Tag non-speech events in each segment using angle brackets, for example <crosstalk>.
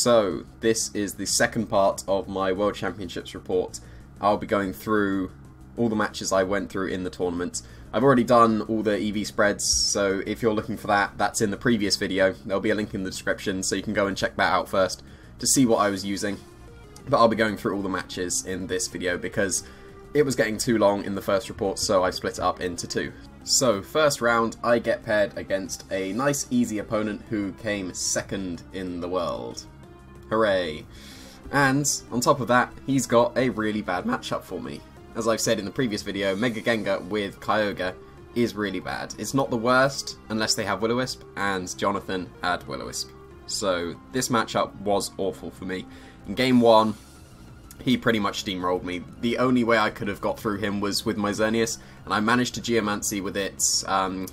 So, this is the second part of my World Championships report. I'll be going through all the matches I went through in the tournament. I've already done all the EV spreads, so if you're looking for that, that's in the previous video. There'll be a link in the description, so you can go and check that out first to see what I was using. But I'll be going through all the matches in this video because it was getting too long in the first report, so I split it up into two. So, first round, I get paired against a nice easy opponent who came second in the world. Hooray! And, on top of that, he's got a really bad matchup for me. As I've said in the previous video, Mega Gengar with Kyogre is really bad. It's not the worst, unless they have Will-O-Wisp, and Jonathan had Will-O-Wisp. So, this matchup was awful for me. In game one, he pretty much steamrolled me. The only way I could have got through him was with my Xerneas, and I managed to Geomancy with it um,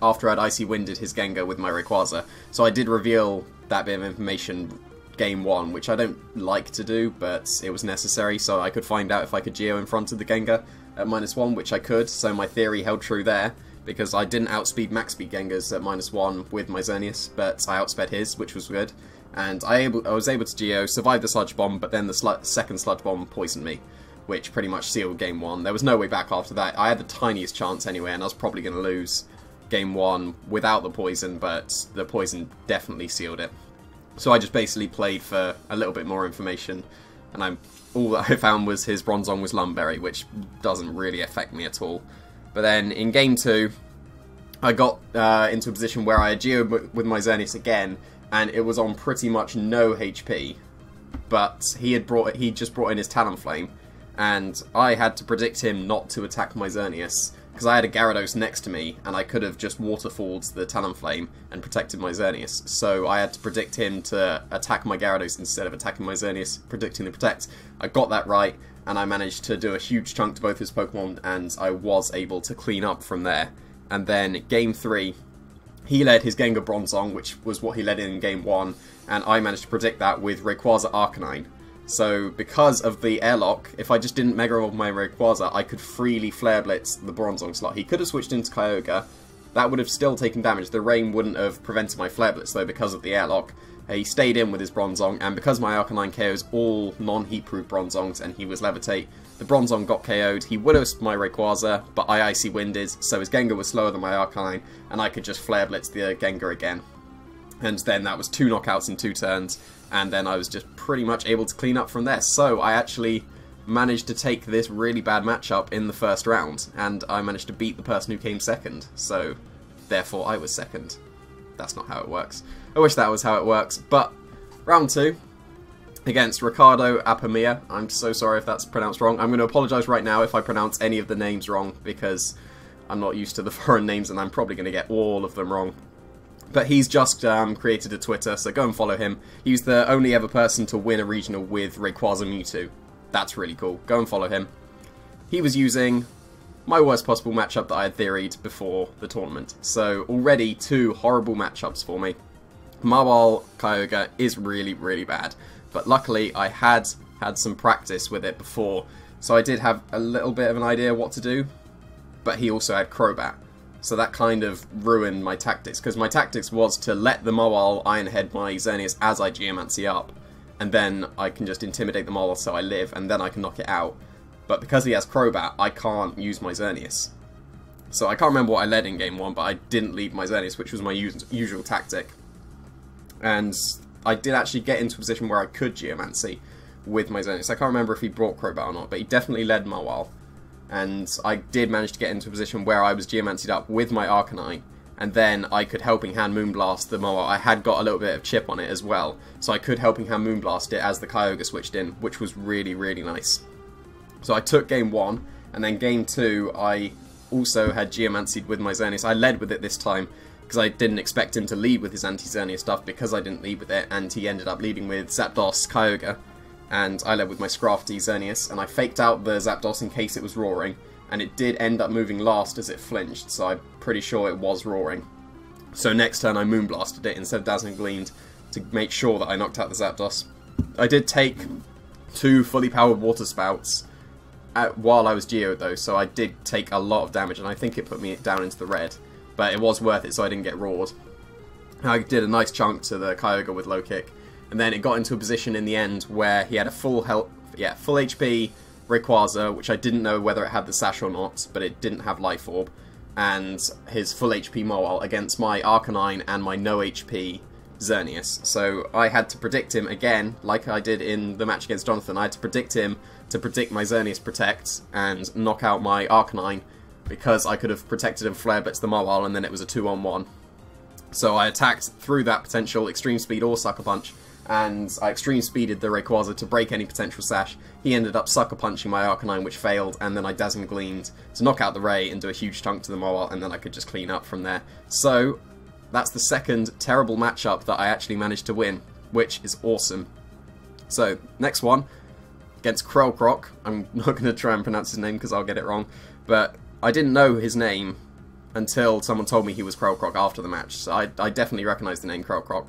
after I'd Icy Winded his Gengar with my Rayquaza. So I did reveal that bit of information game one, which I don't like to do, but it was necessary so I could find out if I could Geo in front of the Gengar at minus one, which I could, so my theory held true there, because I didn't outspeed max speed Gengars at minus one with my Xerneas, but I outsped his, which was good. And I, able, I was able to Geo, survive the Sludge Bomb, but then the second Sludge Bomb poisoned me, which pretty much sealed game one. There was no way back after that. I had the tiniest chance anyway, and I was probably going to lose game one without the poison, but the poison definitely sealed it. So I just basically played for a little bit more information, and I'm all that I found was his Bronzong was Lum Berry, which doesn't really affect me at all. But then in game two, I got uh, into a position where I Geo with my Xerneas again, and it was on pretty much no HP. But he had brought he just brought in his Talonflame, and I had to predict him not to attack my Xerneas because I had a Gyarados next to me, and I could have just waterfalled the Talonflame and protected my Xerneas. So I had to predict him to attack my Gyarados instead of attacking my Xerneas, predicting the protect. I got that right, and I managed to do a huge chunk to both his Pokemon, and I was able to clean up from there. And then game three, he led his Gengar Bronzong, which was what he led in game one, and I managed to predict that with Rayquaza Arcanine. So because of the airlock, if I just didn't Mega Evolve my Rayquaza, I could freely Flare Blitz the Bronzong slot. He could have switched into Kyogre. That would have still taken damage. The rain wouldn't have prevented my Flare Blitz though because of the airlock. He stayed in with his Bronzong, and because my Arcanine KOs all non-heat-proof Bronzongs and he was Levitate, the Bronzong got KO'd. He would have my Rayquaza, but I Icy Winded, so his Gengar was slower than my Arcanine, and I could just Flare Blitz the uh, Gengar again. And then that was two knockouts in two turns, and then I was just pretty much able to clean up from there. So I actually managed to take this really bad matchup in the first round, and I managed to beat the person who came second, so therefore I was second. That's not how it works. I wish that was how it works, but round two, against Ricardo Apamia. I'm so sorry if that's pronounced wrong. I'm going to apologise right now if I pronounce any of the names wrong, because I'm not used to the <laughs> foreign names and I'm probably going to get all of them wrong. But he's just um, created a Twitter, so go and follow him. He's the only ever person to win a regional with Rayquaza Mewtwo. That's really cool. Go and follow him. He was using my worst possible matchup that I had theoried before the tournament. So already two horrible matchups for me. Mawile Kyogre is really, really bad. But luckily I had had some practice with it before, so I did have a little bit of an idea what to do. But he also had Crobat. So that kind of ruined my tactics, because my tactics was to let the Mawile Ironhead my Xerneas as I Geomancy up, and then I can just intimidate the Mawile so I live, and then I can knock it out. But because he has Crobat, I can't use my Xerneas. So I can't remember what I led in game one, but I didn't lead my Xerneas, which was my usual tactic. And I did actually get into a position where I could Geomancy with my Xerneas. I can't remember if he brought Crobat or not, but he definitely led Mawile and I did manage to get into a position where I was geomancied up with my Arcanine, and then I could Helping Hand Moonblast the Moa. I had got a little bit of chip on it as well, so I could Helping Hand Moonblast it as the Kyogre switched in, which was really, really nice. So I took game one, and then game two I also had Geomancied with my Xerneas. I led with it this time, because I didn't expect him to lead with his anti-Xerneas stuff because I didn't lead with it, and he ended up leading with Zapdos Kyogre and I led with my Scrafty Xerneas, and I faked out the Zapdos in case it was roaring, and it did end up moving last as it flinched, so I'm pretty sure it was roaring. So next turn I Moonblasted it instead of Dazzling Gleamed to make sure that I knocked out the Zapdos. I did take two fully powered Water Spouts at, while I was Geoed though, so I did take a lot of damage, and I think it put me down into the red. But it was worth it so I didn't get roared. I did a nice chunk to the Kyogre with low kick, and then it got into a position in the end where he had a full health, yeah, full HP Rayquaza, which I didn't know whether it had the Sash or not, but it didn't have Life Orb, and his full HP Mawile against my Arcanine and my no HP Xerneas. So I had to predict him again, like I did in the match against Jonathan. I had to predict him to predict my Xerneas Protect and knock out my Arcanine because I could have protected and Flare Blitz the Mawile and then it was a 2 on 1. So I attacked through that potential Extreme Speed or Sucker Punch and I Extreme Speeded the Rayquaza to break any potential sash. He ended up Sucker Punching my Arcanine which failed and then I Dazzling Gleamed to knock out the Ray and do a huge chunk to the Mawile and then I could just clean up from there. So that's the second terrible matchup that I actually managed to win, which is awesome. So, next one, against Krellcroc. I'm <laughs> not going to try and pronounce his name because I'll get it wrong, but I didn't know his name until someone told me he was Krellcroc after the match, so I, I definitely recognise the name Krellcroc.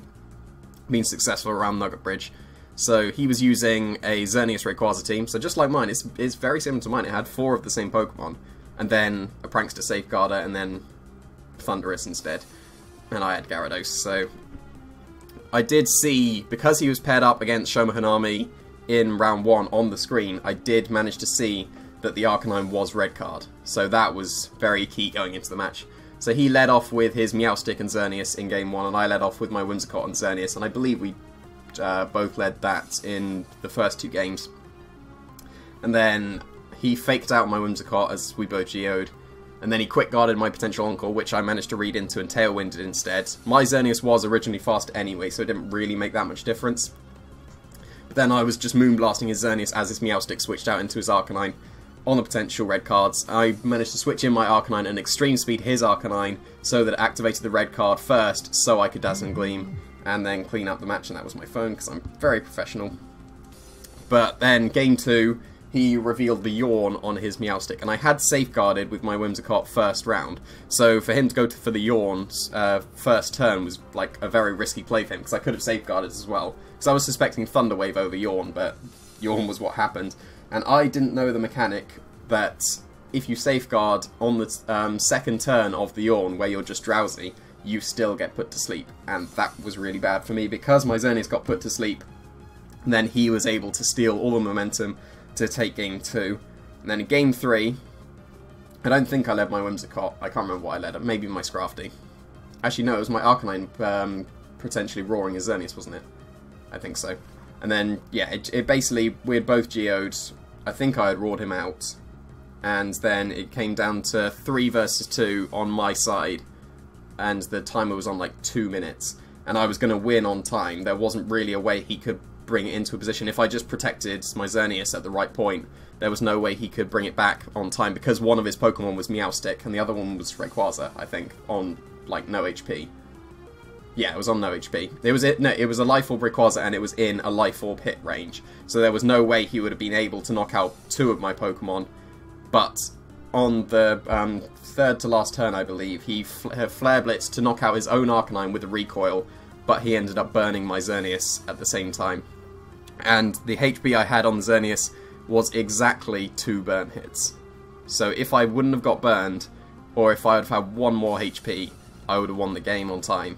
Been successful around Nugget Bridge. So he was using a Xerneas Rayquaza team, so just like mine, it's, it's very similar to mine. It had four of the same Pokemon, and then a Prankster Safeguarder, and then Thundurus instead and I had Gyarados, so I did see, because he was paired up against Shoma Honami in round 1 on the screen, I did manage to see that the Arcanine was red card, so that was very key going into the match. So he led off with his Meowstic and Xerneas in game 1, and I led off with my Whimsicott and Xerneas, and I believe we uh, both led that in the first two games. And then he faked out my Whimsicott as we both geoed, and then he quick guarded my potential Encore, which I managed to read into and tailwinded instead. My Xerneas was originally fast anyway, so it didn't really make that much difference. But then I was just moonblasting his Xerneas as his Meowstic switched out into his Arcanine on the potential red cards. I managed to switch in my Arcanine and extreme speed his Arcanine so that it activated the red card first so I could Dazzling Gleam and then clean up the match and that was my phone because I'm very professional. But then game two, he revealed the yawn on his Meowstic, and I had safeguarded with my Whimsicott first round, so for him to go to, for the yawn uh, first turn was like a very risky play for him, because I could have safeguarded as well, because I was suspecting Thunder Wave over yawn, but yawn was what happened, and I didn't know the mechanic that if you safeguard on the um, second turn of the yawn where you're just drowsy, you still get put to sleep, and that was really bad for me, because my Xerneas got put to sleep, then he was able to steal all the momentum to take game two. And then in game three, I don't think I led my Whimsicott. I can't remember what I led. Maybe my Scrafty. Actually, no, it was my Arcanine um, potentially roaring as Xerneas, wasn't it? I think so. And then, yeah, it, it basically, we had both geoed. I think I had roared him out. And then it came down to three versus two on my side. And the timer was on like two minutes. And I was going to win on time. There wasn't really a way he could bring it into a position. If I just protected my Xerneas at the right point, there was no way he could bring it back on time because one of his Pokemon was Meowstic and the other one was Rayquaza, I think, on like no HP. Yeah, it was on no HP. It was it. No, it was a Life Orb Rayquaza, and it was in a Life Orb hit range. So there was no way he would have been able to knock out two of my Pokemon. But on the um, third to last turn, I believe, he fl Flare Blitz to knock out his own Arcanine with a recoil, but he ended up burning my Xerneas at the same time. And the HP I had on Xerneas was exactly two burn hits. So if I wouldn't have got burned, or if I would have had one more HP, I would have won the game on time.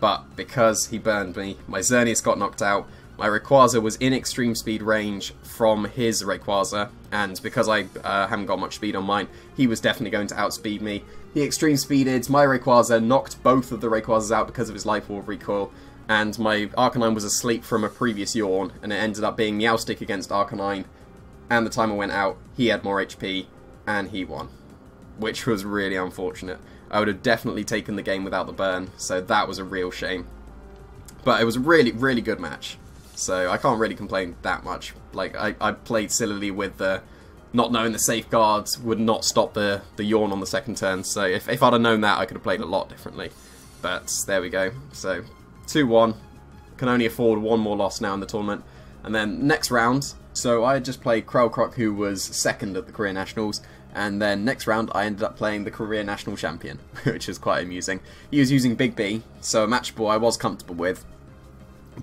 But because he burned me, my Xerneas got knocked out, my Rayquaza was in extreme speed range from his Rayquaza, and because I uh, haven't got much speed on mine, he was definitely going to outspeed me. He extreme speeded my Rayquaza, knocked both of the Rayquazas out because of his Life Orb recoil, and my Arcanine was asleep from a previous yawn, and it ended up being Meowstic against Arcanine, and the timer went out, he had more HP, and he won. Which was really unfortunate. I would have definitely taken the game without the burn, so that was a real shame. But it was a really, really good match. So I can't really complain that much. Like, I, I played sillily with the not knowing the safeguards would not stop the, the yawn on the second turn. So if, if I'd have known that, I could have played a lot differently. But there we go. So 2-1. Can only afford one more loss now in the tournament. And then next round, so I just played Krellcroc, who was second at the Korea Nationals. And then next round, I ended up playing the Korea National Champion, <laughs> which is quite amusing. He was using Big B, so a match ball I was comfortable with.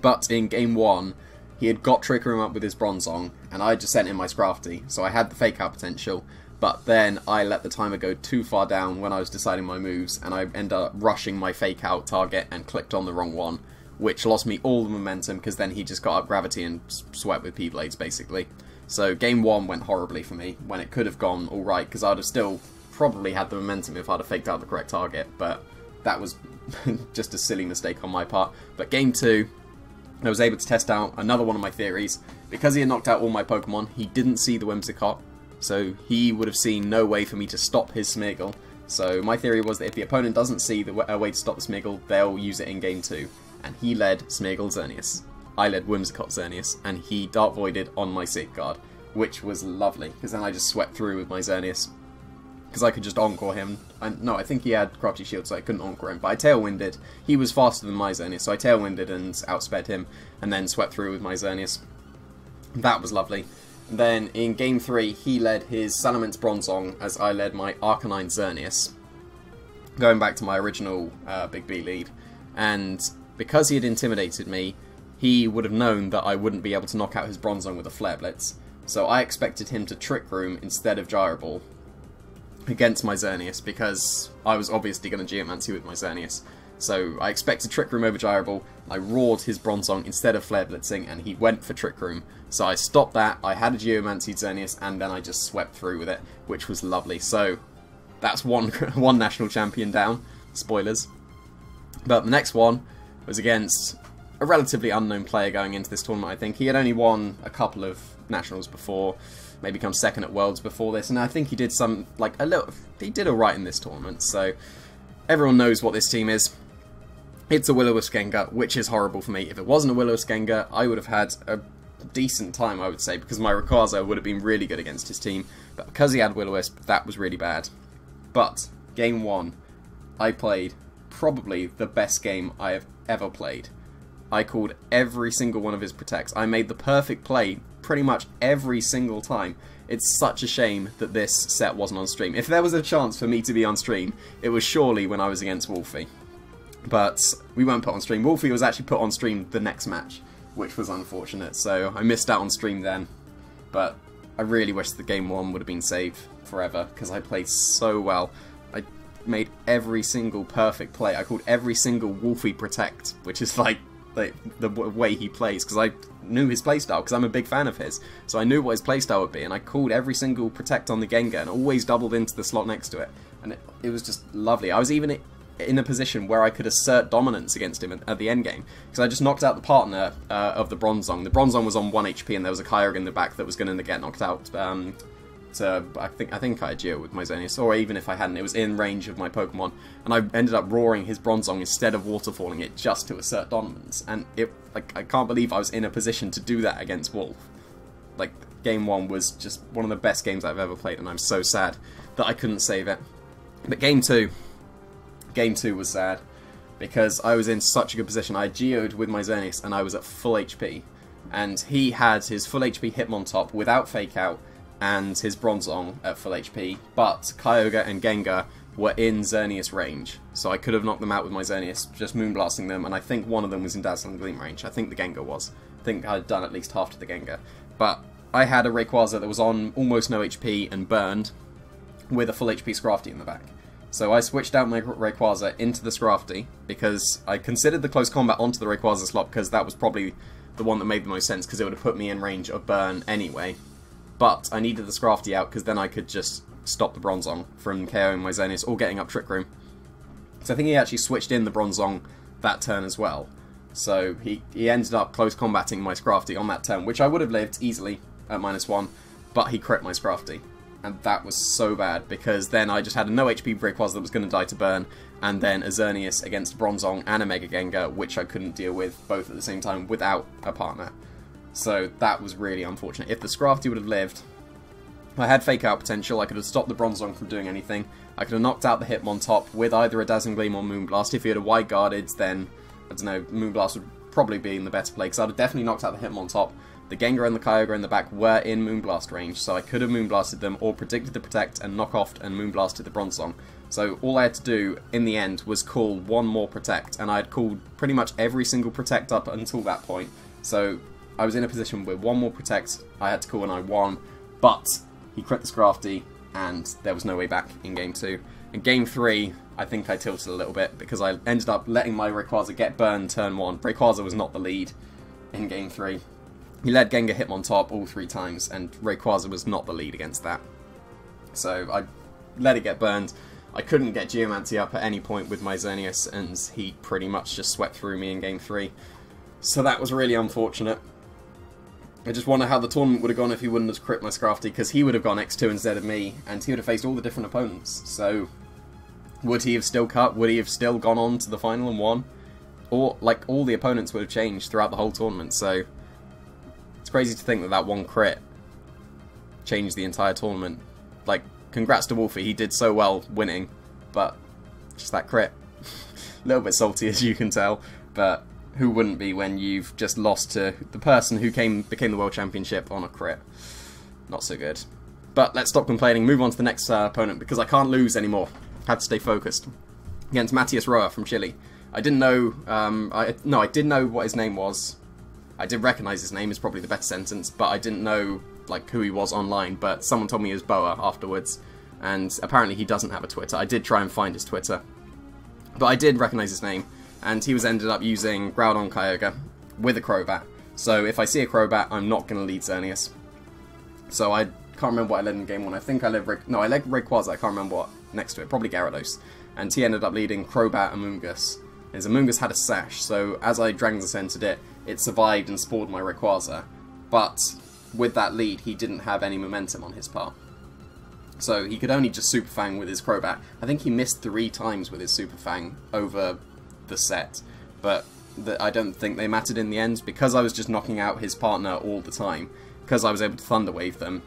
But in game one, he had got Trick Room up with his Bronzong, and I just sent in my Scrafty, so I had the fake out potential. But then I let the timer go too far down when I was deciding my moves, and I ended up rushing my fake out target and clicked on the wrong one, which lost me all the momentum because then he just got up gravity and swept with P-Blades, basically. So game one went horribly for me, when it could have gone alright, because I'd have still probably had the momentum if I'd have faked out the correct target, but that was <laughs> just a silly mistake on my part. But game two, I was able to test out another one of my theories. Because he had knocked out all my Pokemon, he didn't see the Whimsicott, so he would have seen no way for me to stop his Smeargle. So my theory was that if the opponent doesn't see the a way to stop the Smeargle, they'll use it in game two. And he led Smeargle Xerneas. I led Whimsicott Xerneas, and he Dark Voided on my Guard, which was lovely, because then I just swept through with my Xerneas. Because I could just Encore him. I, no, I think he had Crafty Shield, so I couldn't Encore him. But I Tailwinded. He was faster than my Xerneas, so I Tailwinded and outsped him, and then swept through with my Xerneas. That was lovely. Then in game three, he led his Salamence Bronzong as I led my Arcanine Xerneas. Going back to my original uh, Big B lead. And because he had intimidated me, he would have known that I wouldn't be able to knock out his Bronzong with a Flare Blitz. So I expected him to Trick Room instead of Gyro Ball against my Xerneas because I was obviously going to Geomancy with my Xerneas. So I expected Trick Room over Gyro Ball, I roared his Bronzong instead of Flare Blitzing, and he went for Trick Room. So I stopped that, I had a Geomancy Xerneas, and then I just swept through with it, which was lovely. So that's one, <laughs> one national champion down. Spoilers. But the next one was against a relatively unknown player going into this tournament, I think. He had only won a couple of nationals before, maybe come second at Worlds before this, and I think he did some, like, a little, he did alright in this tournament, so everyone knows what this team is. It's a Will-O-Wisp which is horrible for me. If it wasn't a Will-O-Wisp I would have had a decent time, I would say, because my Rayquaza would have been really good against his team. But because he had Will-O-Wisp, that was really bad. But, game one, I played probably the best game I have ever played. I called every single one of his protects. I made the perfect play pretty much every single time. It's such a shame that this set wasn't on stream. If there was a chance for me to be on stream, it was surely when I was against Wolfie but we weren't put on stream. Wolfie was actually put on stream the next match, which was unfortunate, so I missed out on stream then. But I really wish the game one would have been saved forever, because I played so well. I made every single perfect play. I called every single Wolfie Protect, which is like, like the way he plays, because I knew his playstyle, because I'm a big fan of his. So I knew what his playstyle would be, and I called every single Protect on the Gengar, and always doubled into the slot next to it. And it, it was just lovely. I was even in a position where I could assert dominance against him at, the end game. Because I just knocked out the partner uh, of the Bronzong. The Bronzong was on 1 HP and there was a Kyogre in the back that was going to get knocked out. Um, so uh, I think I think I Geo with my Xerneas, or even if I hadn't, it was in range of my Pokemon. And I ended up roaring his Bronzong instead of waterfalling it just to assert dominance. And it like I can't believe I was in a position to do that against Wolf. Like game one was just one of the best games I've ever played, and I'm so sad that I couldn't save it. But game two, Game 2 was sad because I was in such a good position. I geoed with my Xerneas and I was at full HP. And he had his full HP Hitmontop without Fake Out and his Bronzong at full HP, but Kyogre and Gengar were in Xerneas range. So I could have knocked them out with my Xerneas, just Moonblasting them, and I think one of them was in Dazzling Gleam range. I think the Gengar was. I think I'd done at least half to the Gengar. But I had a Rayquaza that was on almost no HP and burned, with a full HP Scrafty in the back. So I switched out my Rayquaza into the Scrafty, because I considered the close combat onto the Rayquaza slot, because that was probably the one that made the most sense, because it would have put me in range of burn anyway. But I needed the Scrafty out, because then I could just stop the Bronzong from KOing my Xerneas or getting up Trick Room. So I think he actually switched in the Bronzong that turn as well. So he, he ended up close combating my Scrafty on that turn, which I would have lived easily at minus one, but he crit my Scrafty and that was so bad because then I just had a no HP Rayquaza that was going to die to burn, and then a Xerneas against Bronzong and a Mega Gengar, which I couldn't deal with both at the same time without a partner. So that was really unfortunate. If the Scrafty would have lived, I had Fake Out potential, I could have stopped the Bronzong from doing anything, I could have knocked out the Hitmontop with either a Dazzling Gleam or Moonblast. If he had a wide guarded, then, I don't know, Moonblast would probably be in the better play, because I'd have definitely knocked out the Hitmontop, the Gengar and the Kyogre in the back were in Moonblast range, so I could have Moonblasted them or predicted the Protect and knock off and Moonblasted the Bronzong. So all I had to do in the end was call one more Protect, and I had called pretty much every single Protect up until that point. So I was in a position where one more Protect I had to call and I won, but he crit the Scrafty, and there was no way back in Game 2. In game three, I think I tilted a little bit because I ended up letting my Rayquaza get burned turn one. Rayquaza was not the lead in game three. He led Gengar Hitmontop all three times, and Rayquaza was not the lead against that. So I let it get burned. I couldn't get Geomancy up at any point with my Xerneas, and he pretty much just swept through me in game three. So that was really unfortunate. I just wonder how the tournament would have gone if he wouldn't have crit my Scrafty, because he would have gone X2 instead of me, and he would have faced all the different opponents. So, would he have still cut? Would he have still gone on to the final and won? Or, like, all the opponents would have changed throughout the whole tournament, so... It's crazy to think that that one crit changed the entire tournament. Like, congrats to Wolfie, he did so well winning, but just that crit. <laughs> A little bit salty, as you can tell, but who wouldn't be when you've just lost to the person who came became the world championship on a crit? Not so good. But let's stop complaining, move on to the next uh, opponent, because I can't lose anymore. Have to stay focused. Against Matias Roa from Chile. I didn't know, um, I no, I did know what his name was. I did recognise his name is probably the better sentence, but I didn't know like who he was online, but someone told me he was Boa afterwards, and apparently he doesn't have a Twitter. I did try and find his Twitter, but I did recognise his name, and he was ended up using Groudon Kyogre with a Crobat. So if I see a Crobat, I'm not going to lead Xerneas. So I can't remember what I led in game one. I think I led. No, I led Rayquaza. I can't remember what next to it. Probably Gyarados. And he ended up leading Crobat Amoonguss. His Amoonguss had a sash, so as I Dragon Ascended it, it survived and spawned my Rayquaza. But with that lead, he didn't have any momentum on his part. So he could only just Super Fang with his Crobat. I think he missed three times with his Super Fang over the set, but the, I don't think they mattered in the end because I was just knocking out his partner all the time. Because I was able to Thunder Wave them,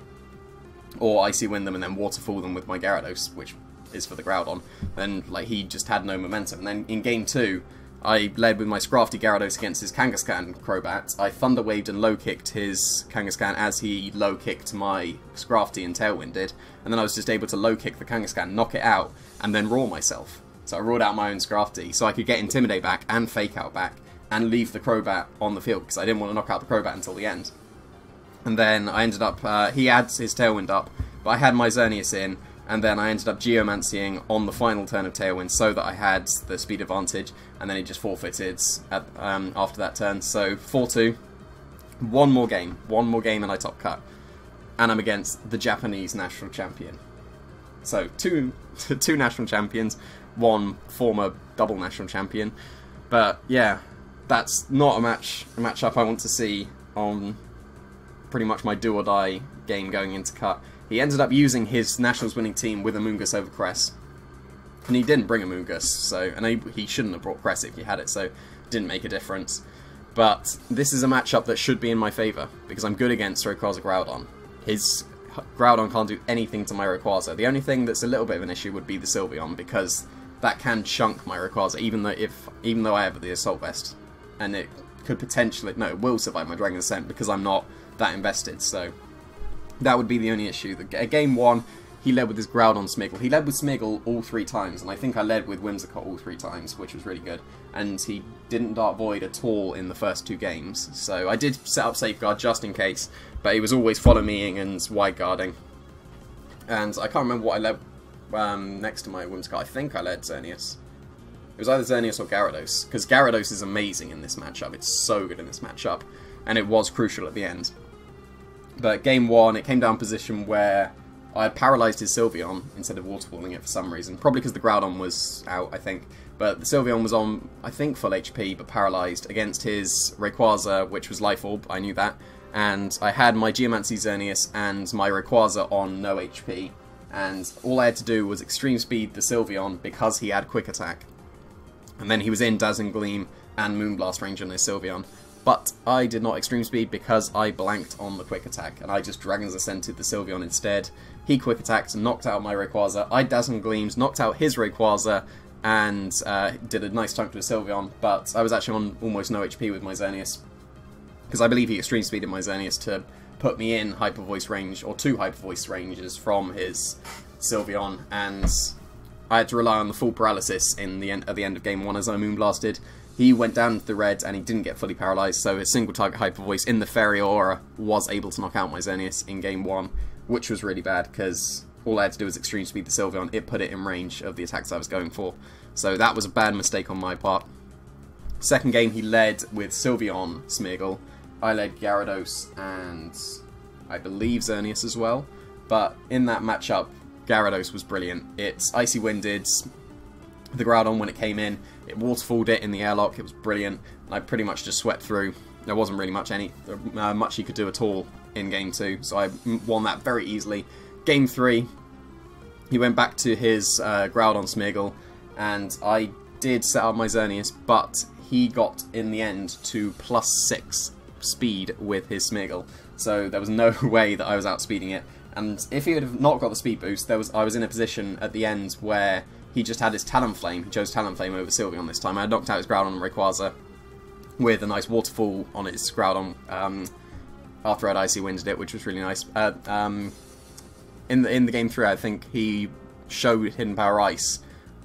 or Icy Wind them and then Waterfall them with my Gyarados, which is for the Groudon, then like he just had no momentum. And then in game two, I led with my Scrafty Gyarados against his Kangaskhan Crobat. I Thunder Waved and low kicked his Kangaskhan as he low kicked my Scrafty and Tailwinded, and then I was just able to low kick the Kangaskhan, knock it out, and then roar myself. So I roared out my own Scrafty, so I could get Intimidate back and Fake Out back, and leave the Crobat on the field, because I didn't want to knock out the Crobat until the end. And then I ended up, uh, he adds his Tailwind up, but I had my Xerneas in, and then I ended up Geomancying on the final turn of Tailwind so that I had the speed advantage, and then he just forfeited at, um, after that turn. So 4-2, one more game, one more game and I top cut. And I'm against the Japanese national champion. So two, <laughs> two national champions, one former double national champion. But yeah, that's not a match a matchup I want to see on pretty much my do or die game going into cut. He ended up using his Nationals winning team with a Amoonguss over Cress. And he didn't bring a Amoonguss, so and he, he shouldn't have brought Cress if he had it, so didn't make a difference. But this is a matchup that should be in my favour, because I'm good against Rayquaza Groudon. His Groudon can't do anything to my Rayquaza. The only thing that's a little bit of an issue would be the Sylveon, because that can chunk my Rayquaza, even though if even though I have the Assault Vest. And it could potentially no, it will survive my Dragon Ascent because I'm not that invested, so that would be the only issue. The, game one, he led with his Groudon Smeargle. He led with Smeargle all three times, and I think I led with Whimsicott all three times, which was really good. And he didn't Dark Void at all in the first two games, so I did set up Safeguard just in case, but he was always follow meing and wide guarding. And I can't remember what I led um, next to my Whimsicott. I think I led Xerneas. It was either Xerneas or Gyarados, because Gyarados is amazing in this matchup. It's so good in this matchup, and it was crucial at the end. But game one, it came down position where I paralysed his Sylveon instead of waterfalling it for some reason. Probably because the Groudon was out, I think. But the Sylveon was on, I think, full HP, but paralysed against his Rayquaza, which was Life Orb, I knew that. And I had my Geomancy Xerneas and my Rayquaza on no HP. And all I had to do was Extreme Speed the Sylveon because he had Quick Attack. And then he was in Dazzling Gleam and Moonblast range on his Sylveon. But I did not Extreme Speed because I blanked on the Quick Attack, and I just Dragon's Ascended the Sylveon instead. He Quick Attacked, knocked out my Rayquaza, I Dazzling Gleams, knocked out his Rayquaza, and uh, did a nice chunk to the Sylveon, but I was actually on almost no HP with my Xerneas. Because I believe he Extreme Speeded my Xerneas to put me in Hyper Voice range, or two Hyper Voice ranges from his Sylveon, and I had to rely on the full paralysis in the end, at the end of game one as I Moonblasted, he went down into the red and he didn't get fully paralyzed, so his single target Hyper Voice in the Fairy Aura was able to knock out my Xerneas in game one, which was really bad because all I had to do was extreme speed the Sylveon, it put it in range of the attacks I was going for. So that was a bad mistake on my part. Second game, he led with Sylveon Smeargle. I led Gyarados and I believe Xerneas as well. But in that matchup, Gyarados was brilliant. It's Icy Winded, the Groudon when it came in, it waterfalled it in the airlock, it was brilliant. I pretty much just swept through. There wasn't really much any uh, much he could do at all in game two, so I won that very easily. Game three, he went back to his uh, Groudon Smeargle, and I did set up my Xerneas, but he got in the end to plus six speed with his Smeargle, so there was no <laughs> way that I was outspeeding it. And if he had not got the speed boost, there was I was in a position at the end where he just had his Talonflame. He chose Talonflame over Sylveon this time. I knocked out his Groudon and Rayquaza with a nice waterfall on its Groudon um, after I'd Icy Winded it, which was really nice. Uh, um, in the in the game three, I think he showed Hidden Power Ice,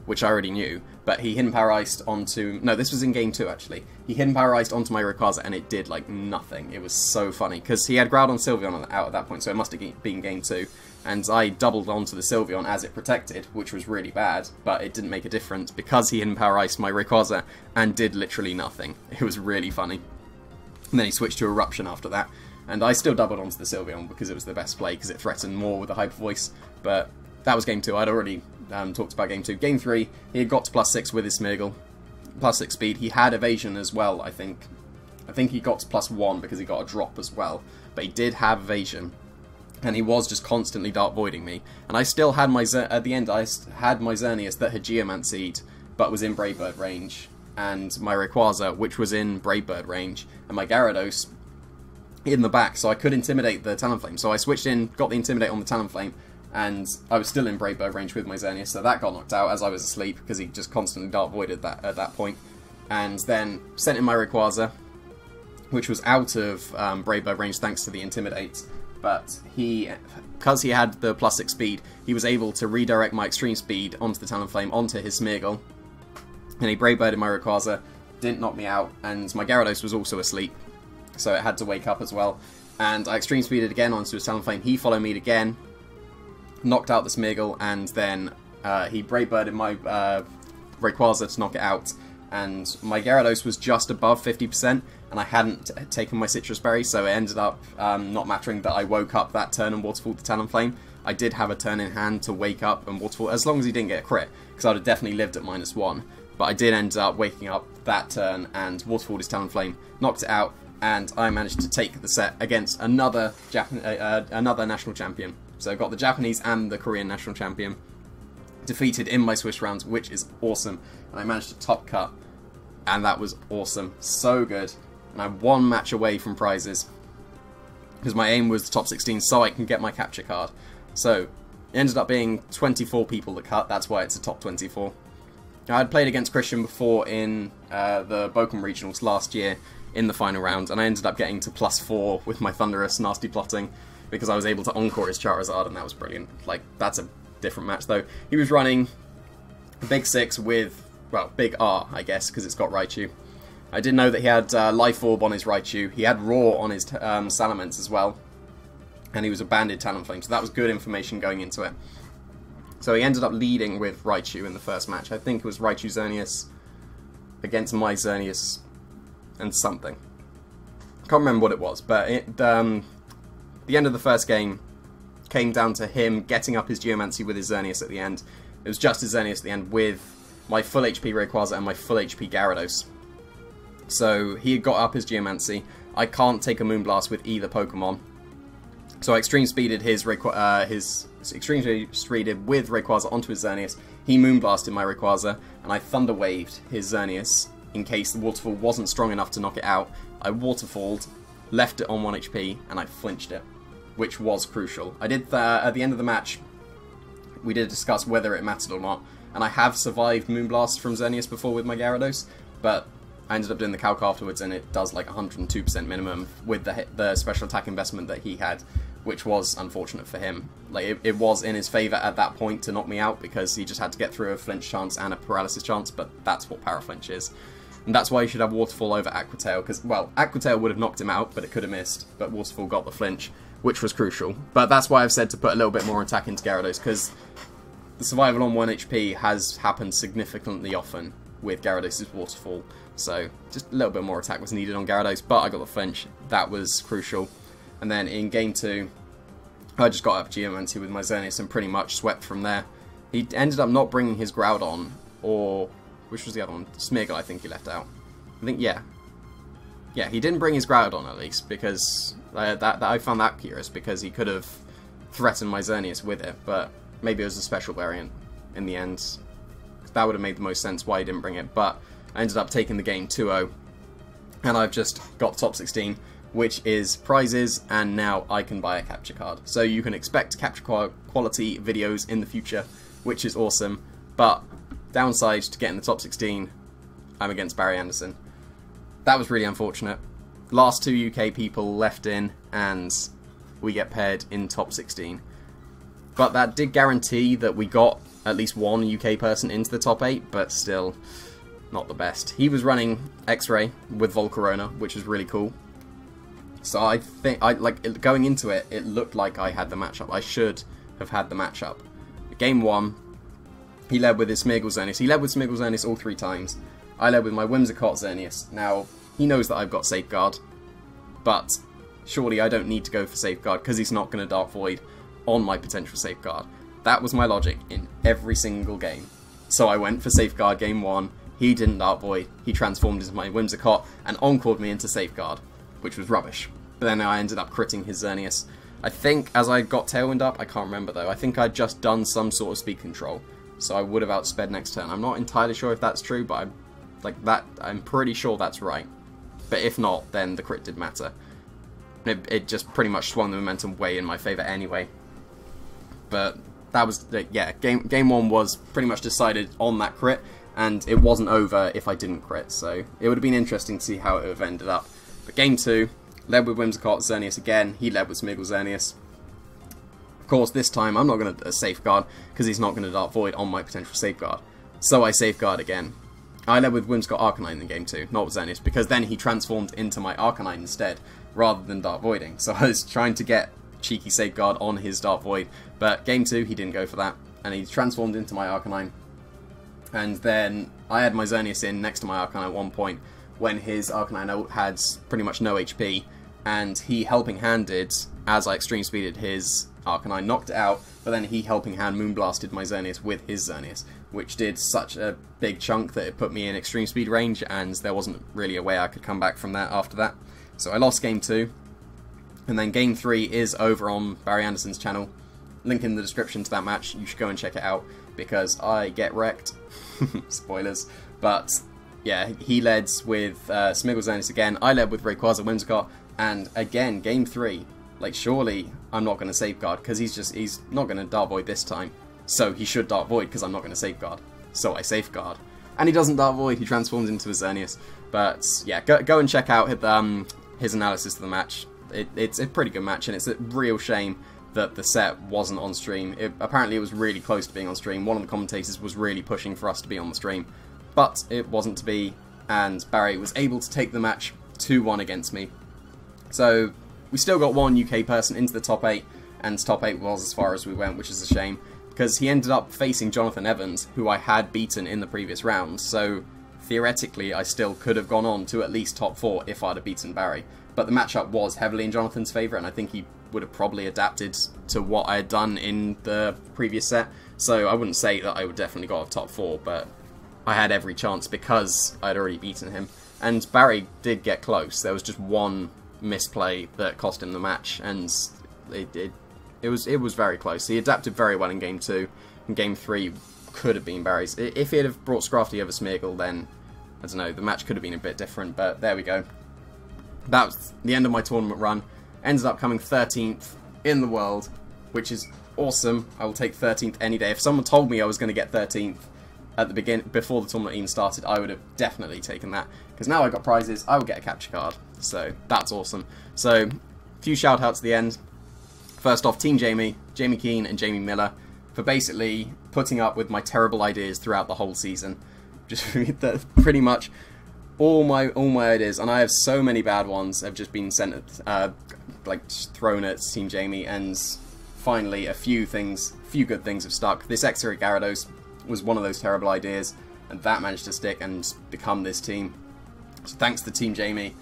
which I already knew, but he Hidden Power Iced onto... No, this was in game two, actually. He Hidden Power Iced onto my Rayquaza, and it did, like, nothing. It was so funny, because he had Groudon Sylveon out at that point, so it must have been game two. And I doubled onto the Sylveon as it protected, which was really bad, but it didn't make a difference, because he Hidden Power Iced my Rayquaza, and did literally nothing. <laughs> It was really funny. And then he switched to Eruption after that, and I still doubled onto the Sylveon because it was the best play, because it threatened more with a Hyper Voice, but that was game two. I'd already um, talked about game two. Game three, he had got to plus six with his Smeargle, plus six speed. He had evasion as well, I think. I think he got to plus one because he got a drop as well, but he did have evasion. And he was just constantly Dark Voiding me. And I still had my, Zer at the end, I had my Xerneas that had Geomancied, but was in Brave Bird range. And my Rayquaza, which was in Brave Bird range. And my Gyarados in the back, so I could intimidate the Talonflame. So I switched in, got the Intimidate on the Talonflame, and I was still in Brave Bird range with my Xerneas, so that got knocked out as I was asleep, because he just constantly Dark Voided that at that point. And then sent in my Rayquaza, which was out of um, Brave Bird range thanks to the Intimidate, but he, because he had the plus 6 speed, he was able to redirect my Extreme Speed onto the Talonflame, onto his Smeargle, and he Brave Birded my Rayquaza, didn't knock me out, and my Gyarados was also asleep, so it had to wake up as well. And I extreme speeded again onto his Talonflame. He followed me again, knocked out the Smeargle, and then uh, he Brave Birded my uh, Rayquaza to knock it out. And my Gyarados was just above 50%, and I hadn't taken my Sitrus Berry, so it ended up um, not mattering that I woke up that turn and waterfalled the Talonflame. I did have a turn in hand to wake up and waterfall, as long as he didn't get a crit, because I'd have definitely lived at minus one. But I did end up waking up that turn and waterfalled his Talonflame, knocked it out, and I managed to take the set against another Japan uh, uh, another national champion. So I got the Japanese and the Korean national champion defeated in my Swiss rounds, which is awesome. And I managed to top cut, and that was awesome, so good. And I'm one match away from prizes because my aim was the top 16, so I can get my capture card. So it ended up being 24 people that cut. That's why it's a top 24. I had played against Christian before in uh, the Bochum Regionals last year, in the final round, and I ended up getting to plus four with my Thundurus nasty plotting because I was able to encore his Charizard, and that was brilliant. Like, that's a different match, though. He was running Big Six with, well, Big R, I guess, because it's got Raichu. I didn't know that he had uh, Life Orb on his Raichu. He had Roar on his um, Salamence as well. And he was a banded Talonflame, so that was good information going into it. So he ended up leading with Raichu in the first match. I think it was Raichu Xerneas against my Xerneas and something. Can't remember what it was, but it, um, the end of the first game came down to him getting up his Geomancy with his Xerneas at the end. It was just his Xerneas at the end with my full HP Rayquaza and my full HP Gyarados. So he had got up his Geomancy. I can't take a Moonblast with either Pokemon. So I extreme speeded his Rayqu uh, his extreme speeded with Rayquaza onto his Xerneas. He Moonblasted my Rayquaza, and I Thunder Waved his Xerneas in case the waterfall wasn't strong enough to knock it out. I waterfalled, left it on 1 HP, and I flinched it, which was crucial. I did that at the end of the match. We did discuss whether it mattered or not, and I have survived Moonblast from Xerneas before with my Gyarados, but I ended up doing the calc afterwards, and it does like 102% minimum with the the special attack investment that he had, which was unfortunate for him. Like it, it was in his favour at that point to knock me out because he just had to get through a flinch chance and a paralysis chance, but that's what power flinch is. And that's why you should have Waterfall over Aqua Tail, because, well, Aqua Tail would have knocked him out, but it could have missed, but Waterfall got the flinch, which was crucial. But that's why I've said to put a little bit more attack into Gyarados, because the survival on 1 HP has happened significantly often with Gyarados' Waterfall. So just a little bit more attack was needed on Gyarados, but I got the flinch. That was crucial. And then in game 2, I just got up Geomancy with my Xerneas and pretty much swept from there. He ended up not bringing his Groudon, or... Which was the other one? Smeargle, I think he left out. I think, yeah. Yeah, he didn't bring his Groudon, at least, because... Uh, that, that I found that curious, because he could have threatened my Xerneas with it, but maybe it was a special variant in the end. That would have made the most sense why he didn't bring it, but I ended up taking the game 2-0, and I've just got top 16 which is prizes, and now I can buy a capture card. So you can expect capture quality videos in the future, which is awesome. But downside to getting the top 16, I'm against Barry Anderson. That was really unfortunate. Last two UK people left in, and we get paired in top 16. But that did guarantee that we got at least one UK person into the top 8, but still not the best. He was running X-Ray with Volcarona, which is really cool. So I think, I like going into it, it looked like I had the matchup. I should have had the matchup. Game one, he led with his Smeargle Xerneas. He led with Smeargle Xerneas all three times. I led with my Whimsicott Xerneas. Now, he knows that I've got Safeguard, but surely I don't need to go for Safeguard because he's not going to Dark Void on my potential Safeguard. That was my logic in every single game. So I went for Safeguard game one, he didn't Dark Void, he transformed into my Whimsicott and encored me into Safeguard which was rubbish. But then I ended up critting his Xerneas. I think as I got Tailwind up, I can't remember though, I think I'd just done some sort of speed control. So I would have outsped next turn. I'm not entirely sure if that's true, but I'm, like that, I'm pretty sure that's right. But if not, then the crit did matter. It, it just pretty much swung the momentum way in my favour anyway. But that was, yeah, game, game one was pretty much decided on that crit, and it wasn't over if I didn't crit, so it would have been interesting to see how it would have ended up. But game two, led with Whimsicott Xerneas again. He led with Smeargle Xerneas. Of course, this time I'm not going to uh, safeguard because he's not going to Dark Void on my potential safeguard. So I safeguard again. I led with Whimsicott Arcanine in game 2, not Xerneas, because then he transformed into my Arcanine instead, rather than Dark Voiding. So <laughs> I was trying to get cheeky safeguard on his Dark Void, but game 2 he didn't go for that, and he transformed into my Arcanine. And then I had my Xerneas in next to my Arcanine at one point, when his Arcanine had pretty much no HP, and he helping handed as I extreme speeded his Arcanine, knocked it out, but then he helping hand moonblasted my Xerneas with his Xerneas, which did such a big chunk that it put me in extreme speed range, and there wasn't really a way I could come back from that after that. So I lost game two, and then game three is over on Barry Anderson's channel. Link in the description to that match, you should go and check it out, because I get wrecked. <laughs> Spoilers. But yeah, he led with uh, Smeargle again. I led with Rayquaza Whimsicott, and again, game three. Like, surely I'm not going to safeguard because he's just he's not going to Dark Void this time. So he should Dark Void because I'm not going to safeguard. So I safeguard, and he doesn't Dark Void. He transforms into a Xerneas. But yeah, go, go and check out his, um, his analysis of the match. It, it's a pretty good match, and it's a real shame that the set wasn't on stream. It, apparently, it was really close to being on stream. One of the commentators was really pushing for us to be on the stream but it wasn't to be, and Barry was able to take the match 2-1 against me. So we still got one UK person into the top 8, and top 8 was as far as we went, which is a shame, because he ended up facing Jonathan Evans, who I had beaten in the previous round, so theoretically I still could have gone on to at least top 4 if I'd have beaten Barry. But the matchup was heavily in Jonathan's favour, and I think he would have probably adapted to what I had done in the previous set, so I wouldn't say that I would definitely got a top 4, but I had every chance because I'd already beaten him. And Barry did get close. There was just one misplay that cost him the match, and it, it, it was it was very close. He adapted very well in game two. In game three, could have been Barry's. If he had brought Scrafty over Smeargle, then I don't know. The match could have been a bit different, but there we go. That was the end of my tournament run. Ended up coming 13th in the world, which is awesome. I will take 13th any day. If someone told me I was going to get 13th, at the beginning, before the tournament even started, I would have definitely taken that. Because now I got prizes, I will get a capture card. So that's awesome. So, few shout outs at the end. First off, Team Jamie, Jamie Kean and Jamie Miller, for basically putting up with my terrible ideas throughout the whole season. <laughs> Just pretty much all my all my ideas, and I have so many bad ones, have just been sent at, uh, like thrown at Team Jamie, and finally a few things, few good things have stuck. This Exeter Gyarados was one of those terrible ideas, and that managed to stick and become this team. So thanks to Team Jamie.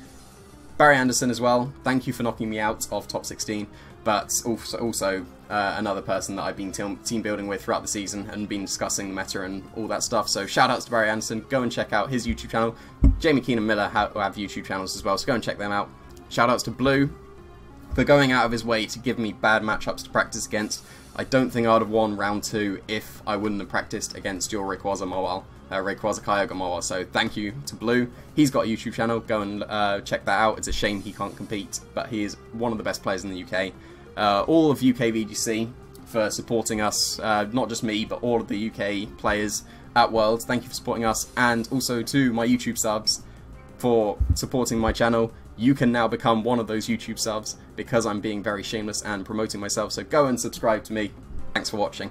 Barry Anderson as well, thank you for knocking me out of top 16, but also, also uh, another person that I've been team building with throughout the season and been discussing the meta and all that stuff. So shout outs to Barry Anderson, go and check out his YouTube channel. Jamie Kean and Miller have, have YouTube channels as well, so go and check them out. Shout outs to Blue for going out of his way to give me bad matchups to practice against. I don't think I'd have won round two if I wouldn't have practiced against your Rayquaza Mobile, uh, Rayquaza Kyogre Mobile. So thank you to Blue. He's got a YouTube channel. Go and uh, check that out. It's a shame he can't compete, but he is one of the best players in the UK. Uh, all of UK VGC for supporting us, uh, not just me, but all of the UK players at Worlds. Thank you for supporting us, and also to my YouTube subs for supporting my channel. You can now become one of those YouTube subs because I'm being very shameless and promoting myself, so go and subscribe to me. Thanks for watching.